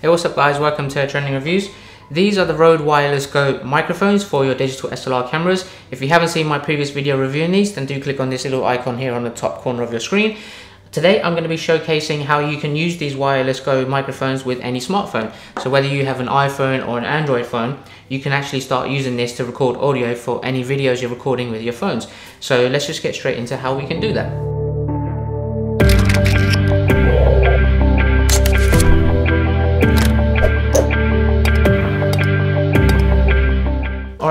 Hey what's up guys, welcome to Trending Reviews. These are the Rode Wireless Go microphones for your digital SLR cameras. If you haven't seen my previous video reviewing these, then do click on this little icon here on the top corner of your screen. Today I'm going to be showcasing how you can use these Wireless Go microphones with any smartphone. So whether you have an iPhone or an Android phone, you can actually start using this to record audio for any videos you're recording with your phones. So let's just get straight into how we can do that.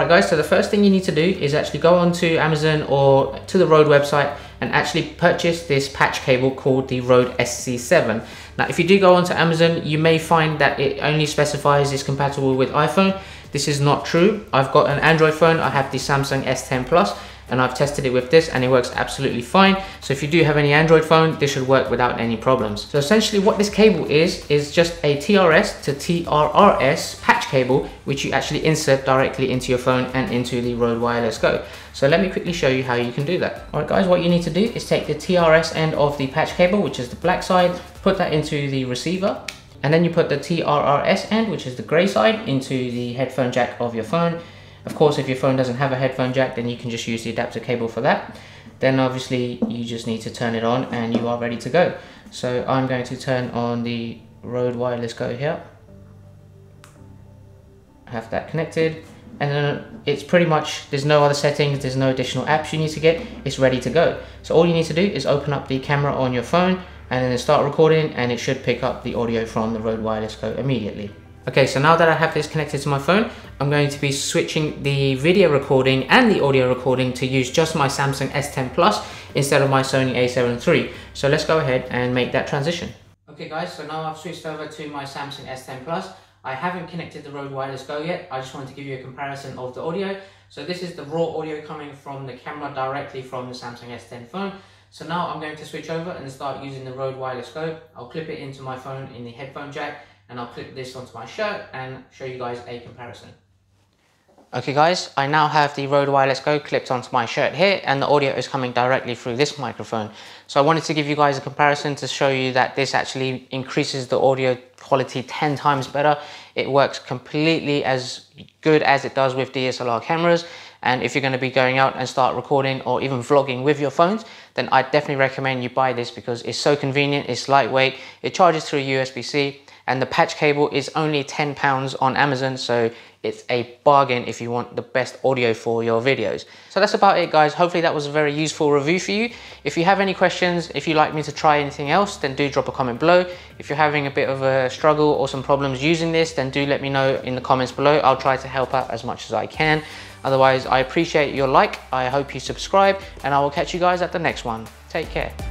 Guys, so the first thing you need to do is actually go onto Amazon or to the Rode website and actually purchase this patch cable called the Rode SC7. Now if you do go onto Amazon, you may find that it only specifies it's compatible with iPhone. This is not true. I've got an Android phone, I have the Samsung S10 Plus and I've tested it with this and it works absolutely fine. So if you do have any Android phone, this should work without any problems. So essentially what this cable is, is just a TRS to TRRS patch cable, which you actually insert directly into your phone and into the Rode Wireless Go. So let me quickly show you how you can do that. All right guys, what you need to do is take the TRS end of the patch cable, which is the black side, put that into the receiver, and then you put the TRRS end, which is the gray side, into the headphone jack of your phone of course, if your phone doesn't have a headphone jack, then you can just use the adapter cable for that. Then obviously you just need to turn it on and you are ready to go. So I'm going to turn on the Rode Wireless Go here. Have that connected and then it's pretty much, there's no other settings, there's no additional apps you need to get, it's ready to go. So all you need to do is open up the camera on your phone and then start recording and it should pick up the audio from the Rode Wireless Go immediately. Okay, so now that I have this connected to my phone, I'm going to be switching the video recording and the audio recording to use just my Samsung S10 Plus instead of my Sony a7 III. So let's go ahead and make that transition. Okay guys, so now I've switched over to my Samsung S10 Plus. I haven't connected the Rode Wireless Go yet. I just wanted to give you a comparison of the audio. So this is the raw audio coming from the camera directly from the Samsung S10 phone. So now I'm going to switch over and start using the Rode Wireless Go. I'll clip it into my phone in the headphone jack and I'll clip this onto my shirt and show you guys a comparison. Okay guys, I now have the Rode Wireless Go clipped onto my shirt here and the audio is coming directly through this microphone. So I wanted to give you guys a comparison to show you that this actually increases the audio quality 10 times better. It works completely as good as it does with DSLR cameras and if you're going to be going out and start recording or even vlogging with your phones, then I definitely recommend you buy this because it's so convenient, it's lightweight, it charges through USB-C and the patch cable is only 10 pounds on Amazon so it's a bargain if you want the best audio for your videos. So that's about it guys. Hopefully that was a very useful review for you. If you have any questions, if you'd like me to try anything else, then do drop a comment below. If you're having a bit of a struggle or some problems using this, then do let me know in the comments below. I'll try to help out as much as I can. Otherwise, I appreciate your like. I hope you subscribe and I will catch you guys at the next one. Take care.